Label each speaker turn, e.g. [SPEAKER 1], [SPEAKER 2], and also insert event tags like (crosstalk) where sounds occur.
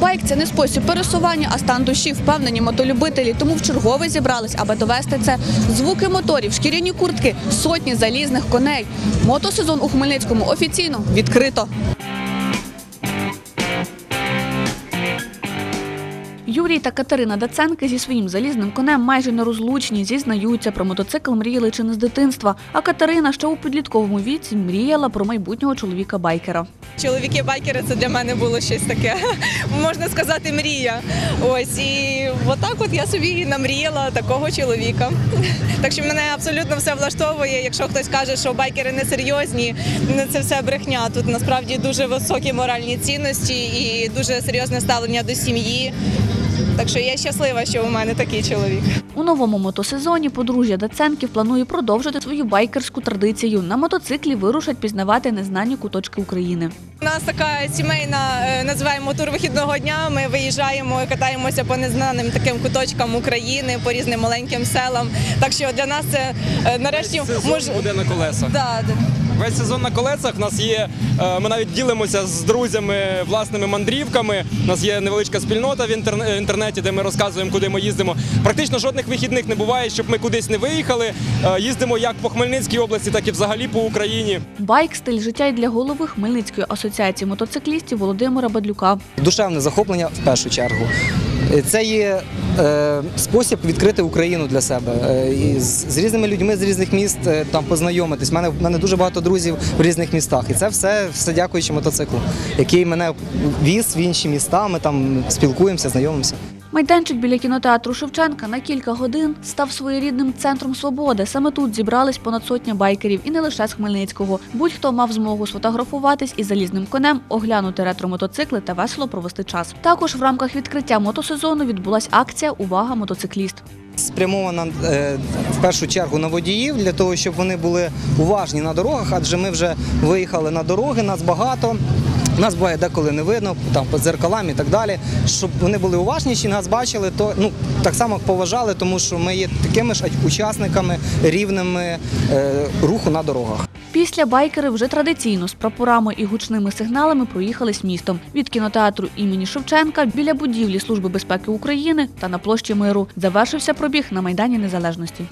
[SPEAKER 1] Байк це не спосіб пересування, а стан душі, впевнені мотолюбителі. Тому в чергове зібрались, аби довести це. Звуки моторів, шкіряні куртки, сотні залізних коней. Мотосезон у Хмельницькому офіційно відкрито. Юрій та Катерина Даценки зі своїм залізним конем майже нерозлучні, зізнаються про мотоцикл мріяли чи не з дитинства. А Катерина ще у підлітковому віці мріяла про майбутнього чоловіка-байкера.
[SPEAKER 2] Чоловіки-байкери це для мене було щось таке, (laughs) можна сказати, мрія. Ось і отак от я собі намріяла такого чоловіка. (laughs) Так що мене абсолютно все влаштовує. Якщо хтось каже, що байкери не серйозні, ну, це все брехня. Тут насправді дуже високі моральні цінності і дуже серйозне ставлення до сім'ї. Так що я щаслива, що у мене такий чоловік.
[SPEAKER 1] У новому мотосезоні подружжя Даценків планує продовжити свою байкерську традицію. На мотоциклі вирушать пізнавати незнані куточки України.
[SPEAKER 2] У нас така сімейна, е, називаємо тур вихідного дня. Ми виїжджаємо і катаємося по незнаним таким куточкам України, по різним маленьким селам. Так що для нас це е, нарешті
[SPEAKER 3] Сезон
[SPEAKER 2] мож...
[SPEAKER 3] буде на колесах.
[SPEAKER 2] Да, да.
[SPEAKER 3] Весь сезон на колесах. У нас є. е, Ми навіть ділимося з друзями власними мандрівками. У нас є невеличка спільнота в інтерне- інтернеті, де ми розказуємо, куди ми їздимо. Практично жодних вихідних не буває, щоб ми кудись не виїхали. Е, Їздимо як по Хмельницькій області, так і взагалі по Україні.
[SPEAKER 1] Байк стиль життя й для голови Хмельницької асоціації мотоциклістів Володимира Бадлюка.
[SPEAKER 4] душевне захоплення в першу чергу. Е, Це є е, спосіб відкрити Україну для себе е, і з, різними людьми з різних міст е, там познайомитись. У мене, мене дуже багато друзів в різних містах, і це все, все дякуючи мотоциклу, який мене віз в інші міста. Ми там спілкуємося, знайомимося.
[SPEAKER 1] Майданчик біля кінотеатру Шевченка на кілька годин став своєрідним центром свободи. Саме тут зібрались понад сотня байкерів, і не лише з Хмельницького. Будь-хто мав змогу сфотографуватись із залізним конем, оглянути ретро-мотоцикли та весело провести час. Також в рамках відкриття мотосезону відбулась акція Увага мотоцикліст.
[SPEAKER 4] Спрямована е, в першу чергу на водіїв для того, щоб вони були уважні на дорогах, адже ми вже виїхали на дороги, нас багато. Нас буває деколи не видно, там по дзеркалам і так далі. Щоб вони були уважніші, нас бачили, то ну так само поважали, тому що ми є такими ж учасниками рівними е, руху на дорогах.
[SPEAKER 1] Після байкери вже традиційно з прапорами і гучними сигналами проїхались містом від кінотеатру імені Шевченка біля будівлі Служби безпеки України та на площі Миру. Завершився пробіг на Майдані Незалежності.